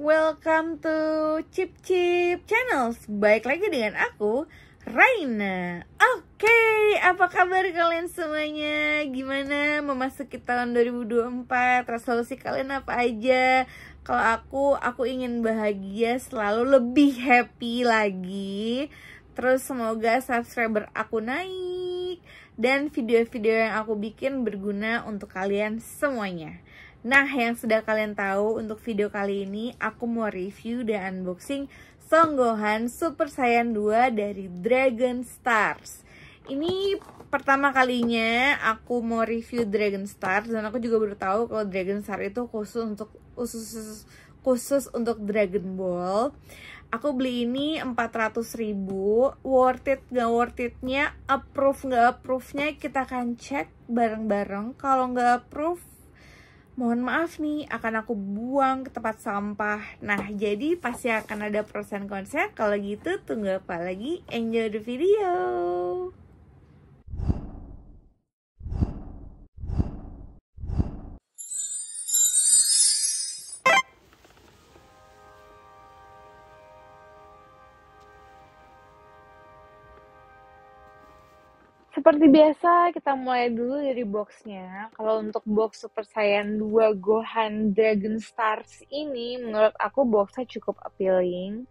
Welcome to Chip Chip Channels. Baik lagi dengan aku, Raina. Oke, apa kabar kalian semuanya? Gimana memasuki tahun 2024? Resolusi kalian apa aja? Kalau aku, aku ingin bahagia selalu lebih happy lagi. Terus semoga subscriber aku naik dan video-video yang aku bikin berguna untuk kalian semuanya. Nah, yang sudah kalian tahu untuk video kali ini aku mau review dan unboxing Songgohan Super Saiyan 2 dari Dragon Stars. Ini pertama kalinya aku mau review Dragon Stars dan aku juga baru tahu kalau Dragon Stars itu khusus untuk khusus khusus untuk Dragon Ball. Aku beli ini 400 ribu Worth it gak worth itnya Approve gak approve-nya Kita akan cek bareng-bareng Kalau gak approve mohon maaf nih akan aku buang ke tempat sampah. Nah jadi pasti akan ada pros dan konsen kalau gitu tunggu apa lagi? Enjoy the video Seperti biasa, kita mulai dulu dari boxnya. Kalau untuk box Super Saiyan 2 Gohan Dragon Stars ini, menurut aku boxnya cukup appealing.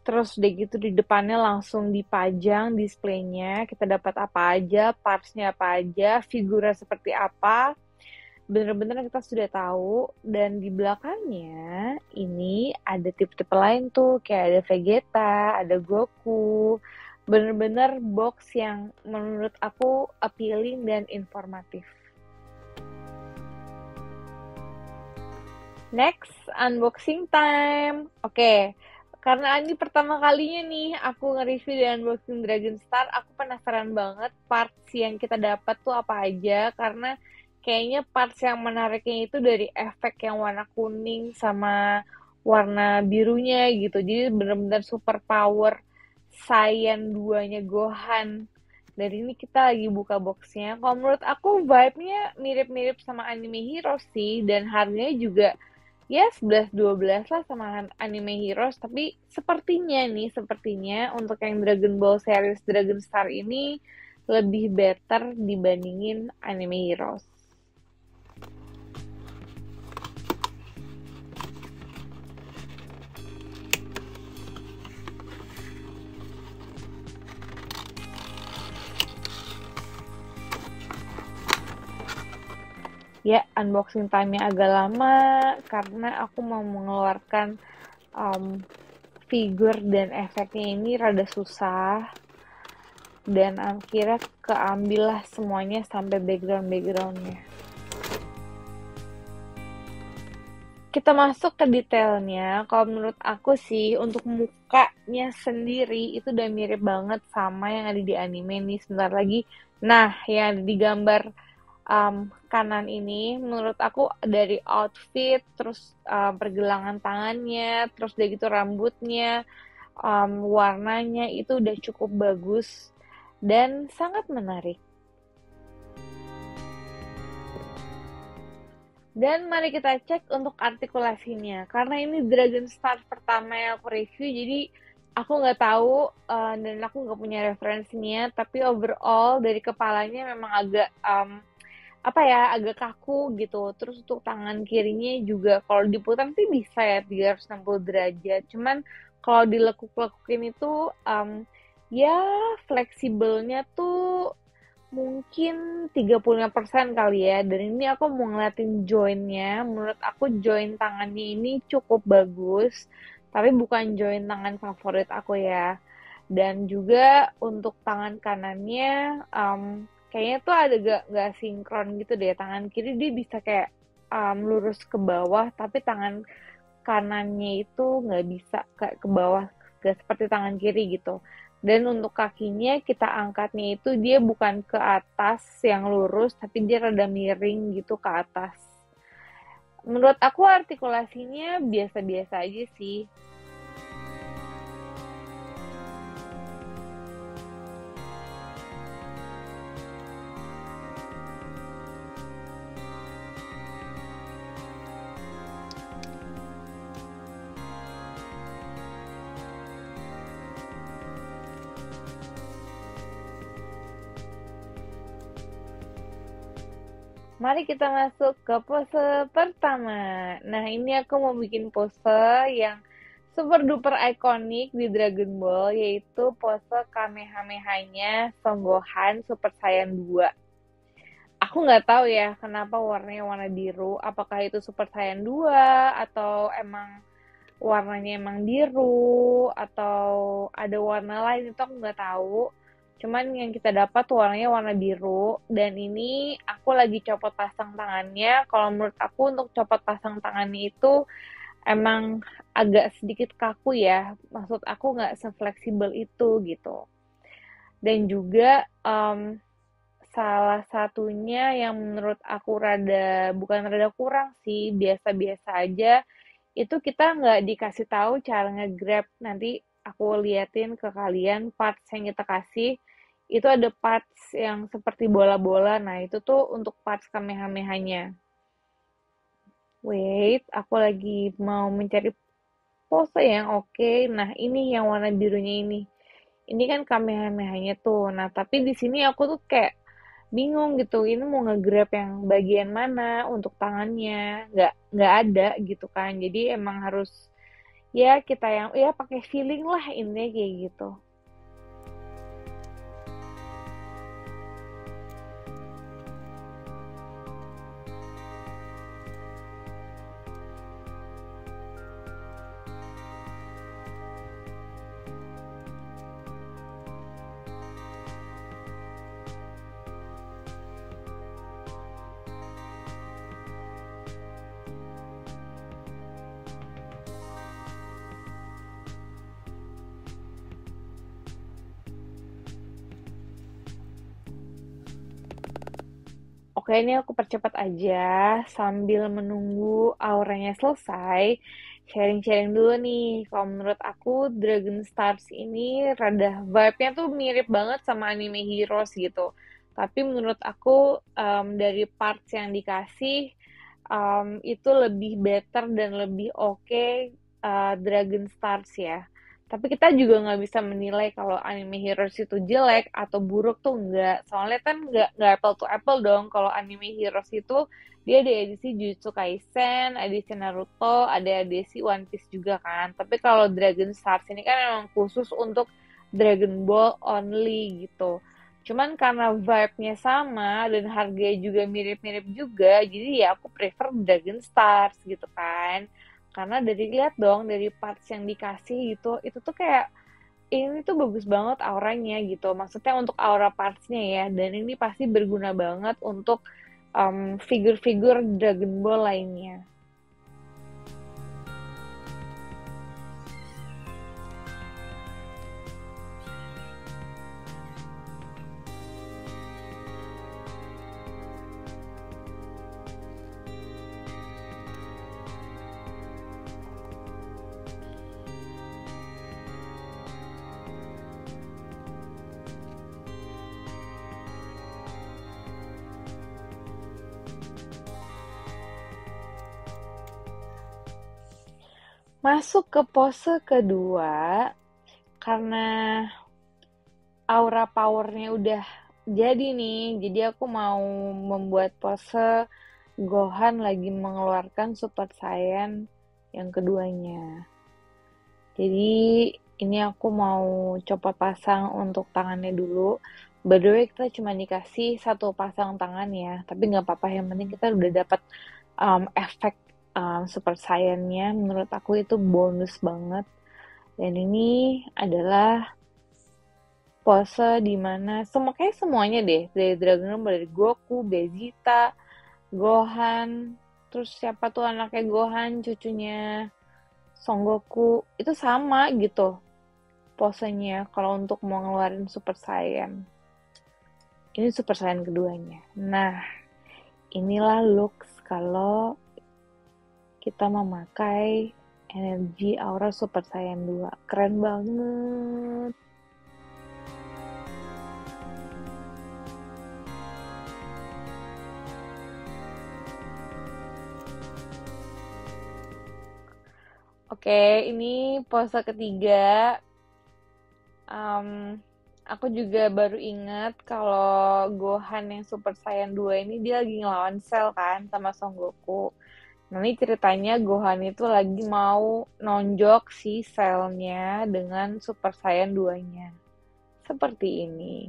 Terus udah gitu di depannya langsung dipajang displaynya. Kita dapat apa aja, partsnya apa aja, figura seperti apa. Bener-bener kita sudah tahu. Dan di belakangnya ini ada tipe-tipe lain tuh. Kayak ada Vegeta, ada Goku, bener-bener box yang menurut aku appealing dan informatif. Next, unboxing time. Oke, okay. karena ini pertama kalinya nih aku nge-review dan unboxing Dragon Star, aku penasaran banget parts yang kita dapat tuh apa aja karena kayaknya parts yang menariknya itu dari efek yang warna kuning sama warna birunya gitu. Jadi bener-bener super power Saiyan duanya Gohan. Dari ini kita lagi buka boxnya. Kalau menurut aku vibe-nya mirip-mirip sama anime Heroes sih. Dan harganya juga ya 11-12 lah sama anime Heroes. Tapi sepertinya nih sepertinya untuk yang Dragon Ball series Dragon Star ini lebih better dibandingin anime Heroes ya unboxing time-nya agak lama karena aku mau mengeluarkan um, figur dan efeknya ini rada susah. Dan akhirnya keambil lah semuanya sampai background-backgroundnya. Kita masuk ke detailnya. Kalau menurut aku sih untuk mukanya sendiri itu udah mirip banget sama yang ada di anime nih. Sebentar lagi. Nah yang ada di gambar um, kanan ini menurut aku dari outfit terus uh, pergelangan tangannya terus dari gitu rambutnya um, warnanya itu udah cukup bagus dan sangat menarik Dan mari kita cek untuk artikulasinya. Karena ini Dragon Star pertama yang aku review, jadi aku nggak tahu uh, dan aku nggak punya referensinya. Tapi overall dari kepalanya memang agak um, apa ya agak kaku gitu. Terus untuk tangan kirinya juga kalau diputar sih bisa ya 360 derajat. Cuman kalau dilekuk-lekukin itu um, ya fleksibelnya tuh mungkin 35% kali ya. Dan ini aku mau ngeliatin joinnya. Menurut aku join tangannya ini cukup bagus. Tapi bukan join tangan favorit aku ya. Dan juga untuk tangan kanannya um, kayaknya tuh ada gak gak sinkron gitu deh tangan kiri dia bisa kayak um, lurus ke bawah tapi tangan kanannya itu nggak bisa kayak ke bawah gak seperti tangan kiri gitu. Dan untuk kakinya kita angkatnya itu dia bukan ke atas yang lurus tapi dia rada miring gitu ke atas. Menurut aku artikulasinya biasa-biasa aja sih Mari kita masuk ke pose pertama. Nah, ini aku mau bikin pose yang super duper ikonik di Dragon Ball, yaitu pose Kamehameha-nya Songgohan Super Saiyan 2. Aku nggak tahu ya kenapa warnanya warna biru, apakah itu Super Saiyan 2 atau emang warnanya emang biru atau ada warna lain itu aku nggak tahu Cuman yang kita dapat warnanya warna biru dan ini aku lagi copot pasang tangannya. Kalau menurut aku untuk copot pasang tangannya itu emang agak sedikit kaku ya. Maksud aku nggak sefleksibel itu gitu. Dan juga um, salah satunya yang menurut aku rada bukan rada kurang sih biasa-biasa aja itu kita nggak dikasih tahu cara nge-grab nanti aku liatin ke kalian part yang kita kasih itu ada parts yang seperti bola-bola. Nah, itu tuh untuk parts Kamehameha-nya. Wait, aku lagi mau mencari pose yang oke. Okay. Nah, ini yang warna birunya ini. Ini kan Kamehameha-nya tuh. Nah, tapi di sini aku tuh kayak bingung gitu. Ini mau nge-grab yang bagian mana untuk tangannya. Nggak, nggak ada gitu kan. Jadi emang harus ya kita yang ya pakai feeling lah ini kayak gitu. Oke, ini aku percepat aja sambil menunggu auranya selesai. Sharing-sharing dulu nih. Kalau menurut aku Dragon Stars ini rada vibe-nya tuh mirip banget sama anime Heroes gitu. Tapi menurut aku um, dari parts yang dikasih um, itu lebih better dan lebih oke okay, uh, Dragon Stars ya tapi kita juga nggak bisa menilai kalau anime heroes itu jelek atau buruk tuh nggak soalnya kan nggak nggak apple to apple dong kalau anime heroes itu dia ada edisi Jujutsu Kaisen, edisi Naruto, ada edisi One Piece juga kan. Tapi kalau Dragon Stars ini kan memang khusus untuk Dragon Ball only gitu. Cuman karena vibe-nya sama dan harganya juga mirip-mirip juga, jadi ya aku prefer Dragon Stars gitu kan karena dari lihat dong dari parts yang dikasih gitu itu tuh kayak ini tuh bagus banget auranya gitu. Maksudnya untuk aura partsnya ya. Dan ini pasti berguna banget untuk um, figur-figur Dragon Ball lainnya Masuk ke pose kedua, karena aura powernya udah jadi nih, jadi aku mau membuat pose Gohan lagi mengeluarkan Super Saiyan yang keduanya. Jadi ini aku mau coba pasang untuk tangannya dulu. By the way, kita cuma dikasih satu pasang tangan ya, tapi nggak apa-apa. Yang penting kita udah dapat um, efek um, super saiyan-nya menurut aku itu bonus banget dan ini adalah pose di mana semua kayak semuanya deh dari Dragon Ball dari Goku, Vegeta, Gohan, terus siapa tuh anaknya Gohan, cucunya Son Goku itu sama gitu posenya kalau untuk mau ngeluarin Super Saiyan. Ini Super Saiyan keduanya. Nah, inilah looks kalau kita memakai energi aura super saiyan 2 keren banget Oke, ini pose ketiga. Um, aku juga baru ingat kalau Gohan yang Super Saiyan 2 ini dia lagi ngelawan Cell kan sama Son Goku. Nah ini ceritanya Gohan itu lagi mau nonjok si Cell-nya dengan Super Saiyan 2-nya. Seperti ini.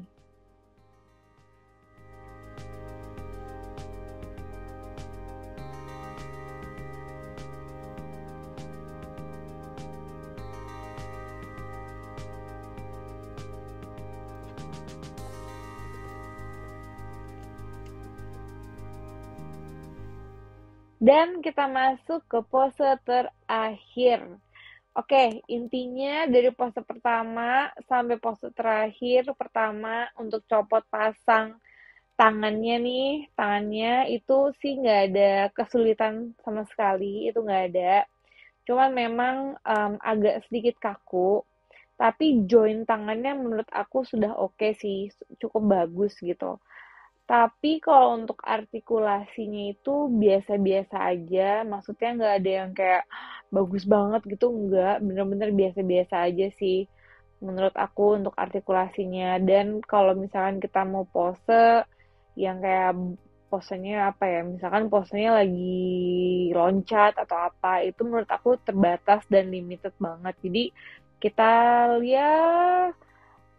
Dan kita masuk ke pose terakhir. Oke, intinya dari pose pertama sampai pose terakhir, pertama untuk copot pasang tangannya nih, tangannya itu sih nggak ada kesulitan sama sekali, itu nggak ada. Cuman memang um, agak sedikit kaku, tapi join tangannya menurut aku sudah oke okay sih, cukup bagus gitu. Tapi kalau untuk artikulasinya itu biasa-biasa aja, maksudnya nggak ada yang kayak bagus banget gitu, nggak, bener-bener biasa-biasa aja sih menurut aku untuk artikulasinya. Dan kalau misalkan kita mau pose yang kayak posenya apa ya, misalkan posenya lagi loncat atau apa, itu menurut aku terbatas dan limited banget. Jadi kita lihat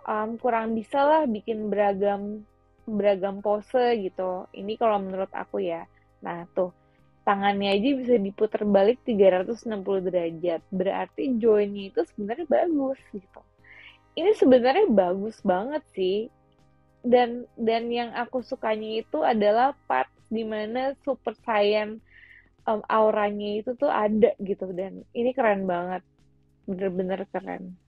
um, kurang bisa lah bikin beragam beragam pose gitu. Ini kalau menurut aku ya. Nah, tuh tangannya aja bisa diputar balik 360 derajat. Berarti joinnya itu sebenarnya bagus gitu. Ini sebenarnya bagus banget sih. Dan dan yang aku sukanya itu adalah part di mana super saiyan um, auranya itu tuh ada gitu dan ini keren banget bener-bener keren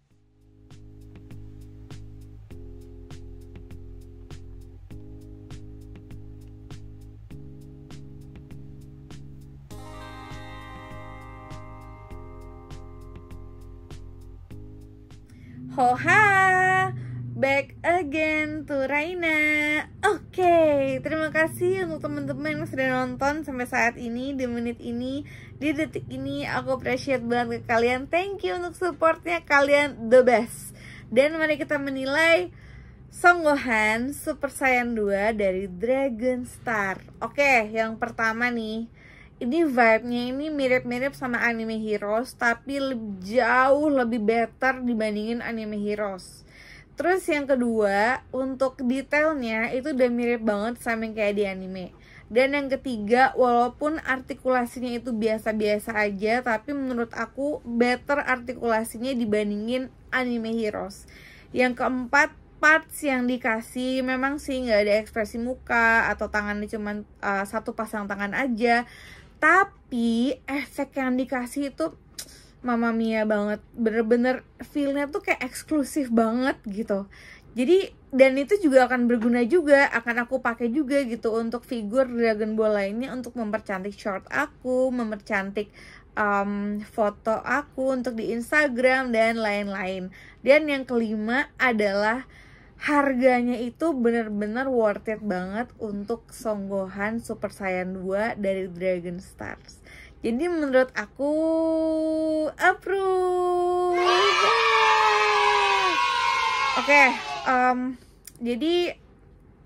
Hoha Back again to Raina. Oke, okay, terima kasih untuk teman-teman yang sudah nonton sampai saat ini Di menit ini, di detik ini Aku appreciate banget ke kalian. Thank you untuk supportnya, kalian the best. Dan mari kita menilai Songgohan Super Saiyan 2 dari Dragon Star. Oke, okay, yang pertama nih ini vibe-nya ini mirip-mirip sama anime Heroes tapi jauh lebih better dibandingin anime Heroes. Terus yang kedua, untuk detailnya itu udah mirip banget sama yang kayak di anime. Dan yang ketiga, walaupun artikulasinya itu biasa-biasa aja, tapi menurut aku better artikulasinya dibandingin anime Heroes. Yang keempat, parts yang dikasih memang sih nggak ada ekspresi muka atau tangannya cuma uh, satu pasang tangan aja tapi efek yang dikasih itu mama mia banget. Bener-bener feelnya tuh kayak eksklusif banget gitu. Jadi dan itu juga akan berguna juga akan aku pakai juga gitu untuk figur Dragon Ball lainnya untuk mempercantik short aku mempercantik um, foto aku untuk di Instagram dan lain-lain. Dan yang kelima adalah harganya itu bener-bener worth it banget untuk Songgohan Super Saiyan 2 dari Dragon Stars. Jadi menurut aku approve. Oke, okay, um, jadi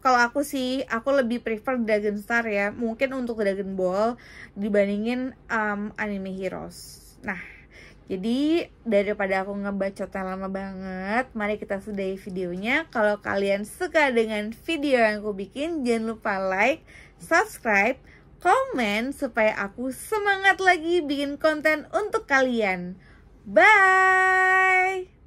kalau aku sih aku lebih prefer Dragon Star ya, mungkin untuk Dragon Ball dibandingin um, anime Heroes. Nah, jadi daripada aku ngebacotnya lama banget, mari kita sudahi videonya. Kalau kalian suka dengan video yang aku bikin, jangan lupa like, subscribe, komen supaya aku semangat lagi bikin konten untuk kalian. Bye!